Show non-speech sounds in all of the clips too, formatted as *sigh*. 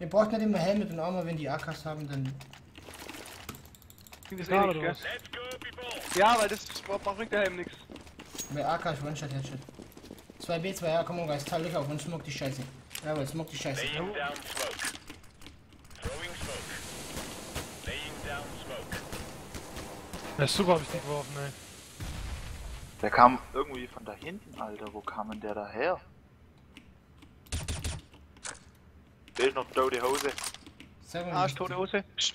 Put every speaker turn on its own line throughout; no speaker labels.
Ihr braucht nicht immer Helmet und Armor, wenn die AKs haben, dann.
Klingt das
was?
gell? Ja, weil das bringt der Helm nix.
Bei AK ist One-Shot, Headshot. 2B, 2A, komm on, guys, teil dich auf und smoke die Scheiße. Jawohl, smoke die Scheiße.
Laying down smoke. Throwing smoke. Laying down smoke.
Ja, super hab ich den geworfen, ey.
Der kam irgendwie von da hinten, Alter. Wo kam denn der daher? Fehlt noch tote Hose.
Mal,
Arsch, tote Hose. *laughs*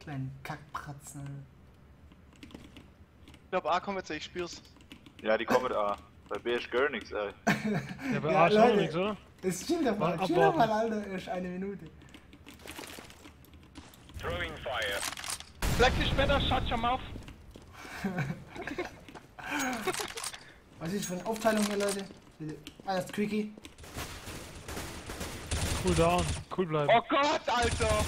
Kleinen Kackpratzen.
Ich glaub, A kommt jetzt, ich spür's.
Ja, die kommen da. Bei B ist gar nichts, ey. *laughs*
Ja, bei
Ja,
Arsch auch
Leute.
nichts, oder?
Es chill doch mal, chill doch mal. Alter, erst eine Minute.
Throwing fire.
Black ist better, shut your mouth. *laughs*
Was ist für eine Aufteilung hier, Leute? Alles Quickie.
Cool down, cool bleiben.
Oh Gott, Alter!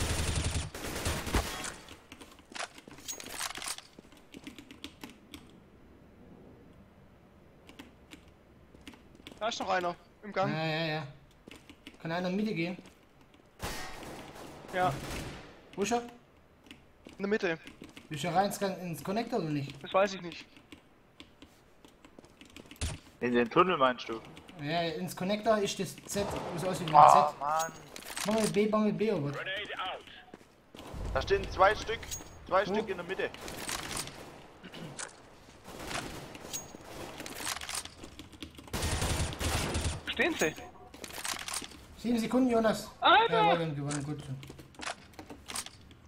Da ist noch einer im Gang.
Ja, ja, ja. Kann einer in die Mitte gehen?
Ja,
Wo ist er?
in der Mitte.
Bist du rein ins, ins Connector oder nicht?
Das weiß ich nicht.
In den Tunnel meinst du?
Ja, ins Connector ist das Z, so aus wie ein
Ah,
Z.
Mann.
Mach mal B, mach mal B, aber.
Grenade out.
Da stehen zwei Stück. Zwei Stück in der Mitte.
Stehen sie?
Sieben Sekunden, Jonas.
Alter!
Ja, wir haben gewonnen, gut.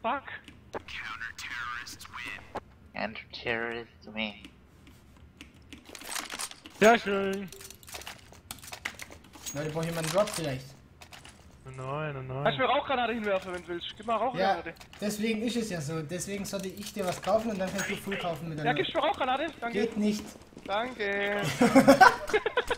Fuck.
Anti-Terrorist me.
Sehr schön.
Leute, braucht jemand einen Drop vielleicht?
Nein, nein,
Kannst du
nein.
mir Rauchgranate hinwerfen, wenn du willst? Gib mal
Ja,
Rauchgranate.
deswegen ist es ja so. Deswegen sollte ich dir was kaufen und dann kannst du full kaufen mit
Ja,
der
gibst du mir Rauchgranate? Danke.
Geht nicht.
Danke. *laughs* *laughs*